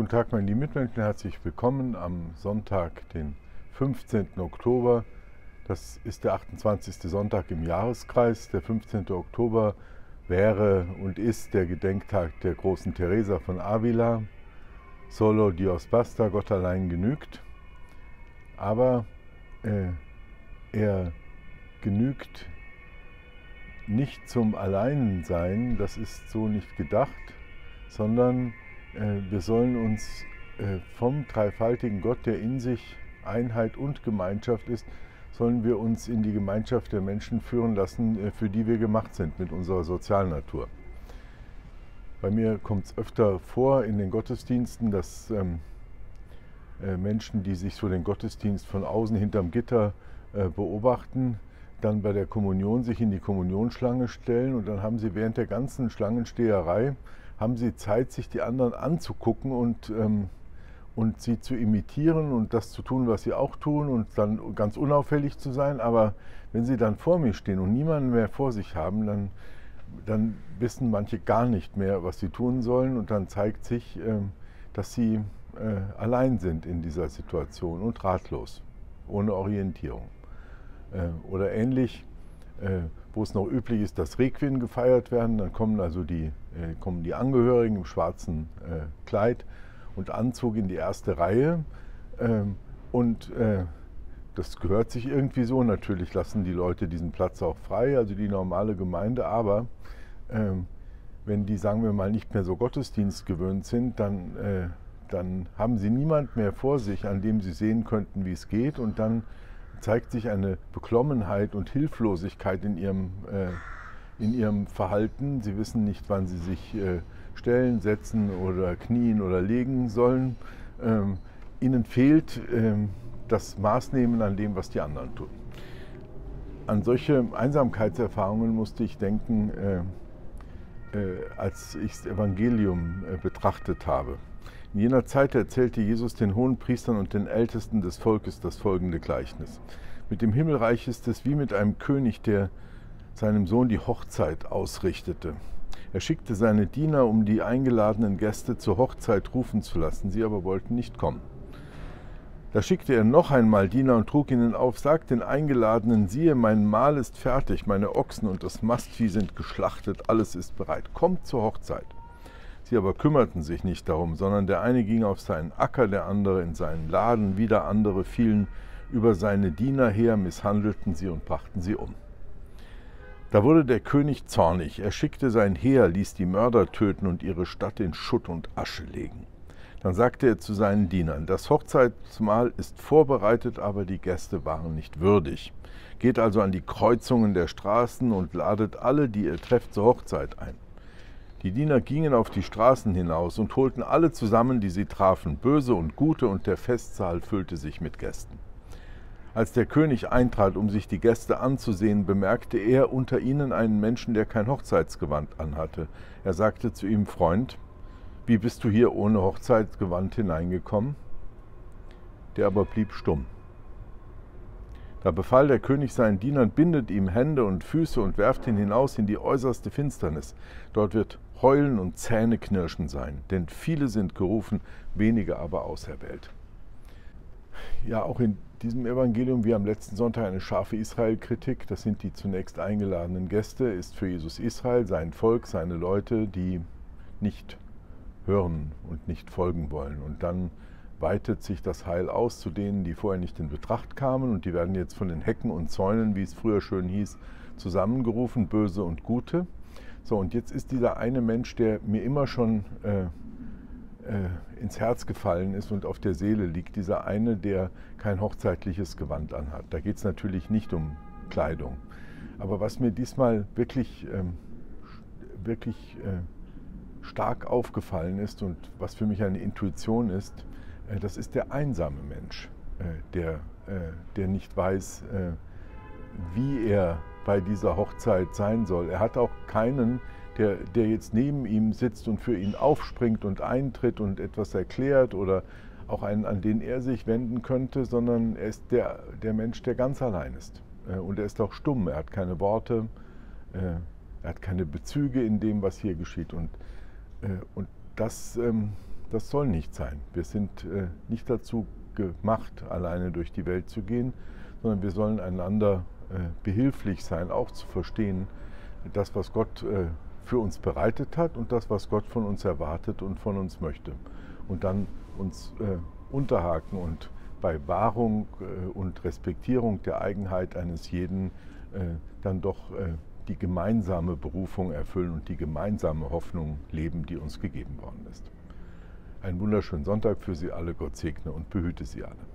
Guten Tag, meine Mitmenschen, herzlich willkommen am Sonntag, den 15. Oktober. Das ist der 28. Sonntag im Jahreskreis. Der 15. Oktober wäre und ist der Gedenktag der großen Teresa von Avila. Solo Dios basta, Gott allein genügt. Aber äh, er genügt nicht zum Alleinsein, das ist so nicht gedacht, sondern wir sollen uns äh, vom dreifaltigen Gott, der in sich Einheit und Gemeinschaft ist, sollen wir uns in die Gemeinschaft der Menschen führen lassen, äh, für die wir gemacht sind mit unserer Sozialnatur. Bei mir kommt es öfter vor in den Gottesdiensten, dass ähm, Menschen, die sich so den Gottesdienst von außen hinterm Gitter beobachten, dann bei der Kommunion sich in die Kommunionschlange stellen und dann haben sie während der ganzen Schlangensteherei haben sie Zeit, sich die anderen anzugucken und, ähm, und sie zu imitieren und das zu tun, was sie auch tun und dann ganz unauffällig zu sein. Aber wenn sie dann vor mir stehen und niemanden mehr vor sich haben, dann, dann wissen manche gar nicht mehr, was sie tun sollen und dann zeigt sich, ähm, dass sie äh, allein sind in dieser Situation und ratlos, ohne Orientierung. Äh, oder ähnlich äh, wo es noch üblich ist, dass Requien gefeiert werden. Dann kommen also die, äh, kommen die Angehörigen im schwarzen äh, Kleid und Anzug in die erste Reihe. Ähm, und das gehört sich irgendwie so. Natürlich lassen die Leute diesen Platz auch frei, also die normale Gemeinde. Aber ähm, wenn die, sagen wir mal, nicht mehr so Gottesdienst gewöhnt sind, dann, dann haben sie niemand mehr vor sich, an dem sie sehen könnten, wie es geht. Und dann zeigt sich eine Beklommenheit und Hilflosigkeit in ihrem, äh, in ihrem Verhalten. Sie wissen nicht, wann sie sich äh, stellen, setzen oder knien oder legen sollen. Ähm, ihnen fehlt ähm, das Maßnehmen an dem, was die anderen tun. An solche Einsamkeitserfahrungen musste ich denken, äh, äh als ich das Evangelium äh, betrachtet habe. In jener Zeit erzählte Jesus den hohen Priestern und den Ältesten des Volkes das folgende Gleichnis. Mit dem Himmelreich ist es wie mit einem König, der seinem Sohn die Hochzeit ausrichtete. Er schickte seine Diener, um die eingeladenen Gäste zur Hochzeit rufen zu lassen, sie aber wollten nicht kommen. Da schickte er noch einmal Diener und trug ihnen auf, sagt den Eingeladenen, siehe, mein Mahl ist fertig, meine Ochsen und das Mastvieh sind geschlachtet, alles ist bereit, kommt zur Hochzeit. Sie aber kümmerten sich nicht darum, sondern der eine ging auf seinen Acker, der andere in seinen Laden, wieder andere fielen über seine Diener her, misshandelten sie und brachten sie um. Da wurde der König zornig, er schickte sein Heer, ließ die Mörder töten und ihre Stadt in Schutt und Asche legen. Dann sagte er zu seinen Dienern, das Hochzeitsmahl ist vorbereitet, aber die Gäste waren nicht würdig. Geht also an die Kreuzungen der Straßen und ladet alle, die ihr trefft, zur Hochzeit ein. Die Diener gingen auf die Straßen hinaus und holten alle zusammen, die sie trafen, böse und gute, und der Festsaal füllte sich mit Gästen. Als der König eintrat, um sich die Gäste anzusehen, bemerkte er unter ihnen einen Menschen, der kein Hochzeitsgewand anhatte. Er sagte zu ihm, Freund, wie bist du hier ohne Hochzeitsgewand hineingekommen? Der aber blieb stumm. Da befahl der König seinen Dienern, bindet ihm Hände und Füße und werft ihn hinaus in die äußerste Finsternis. Dort wird Heulen und Zähneknirschen sein, denn viele sind gerufen, wenige aber auserwählt. Ja, auch in diesem Evangelium, wie am letzten Sonntag, eine scharfe Israel-Kritik. Das sind die zunächst eingeladenen Gäste, ist für Jesus Israel, sein Volk, seine Leute, die nicht hören und nicht folgen wollen. Und dann weitet sich das Heil aus zu denen, die vorher nicht in Betracht kamen und die werden jetzt von den Hecken und Zäunen, wie es früher schön hieß, zusammengerufen, böse und gute. So, und jetzt ist dieser eine Mensch, der mir immer schon äh, äh, ins Herz gefallen ist und auf der Seele liegt, dieser eine, der kein hochzeitliches Gewand anhat. Da geht es natürlich nicht um Kleidung. Aber was mir diesmal wirklich, ähm, wirklich äh, stark aufgefallen ist und was für mich eine Intuition ist, das ist der einsame Mensch, äh, der, äh, der nicht weiß, äh, wie er bei dieser Hochzeit sein soll. Er hat auch keinen, der, der jetzt neben ihm sitzt und für ihn aufspringt und eintritt und etwas erklärt oder auch einen, an den er sich wenden könnte, sondern er ist der, der Mensch, der ganz allein ist. Äh, und er ist auch stumm, er hat keine Worte, äh, er hat keine Bezüge in dem, was hier geschieht. Und, äh, und das, ähm, Das soll nicht sein. Wir sind äh, nicht dazu gemacht, alleine durch die Welt zu gehen, sondern wir sollen einander äh, behilflich sein, auch zu verstehen, das, was Gott äh, für uns bereitet hat und das, was Gott von uns erwartet und von uns möchte. Und dann uns äh, unterhaken und bei Wahrung äh, und Respektierung der Eigenheit eines jeden äh, dann doch die gemeinsame Berufung erfüllen und die gemeinsame Hoffnung leben, die uns gegeben worden ist. Einen wunderschönen Sonntag für Sie alle. Gott segne und behüte Sie alle.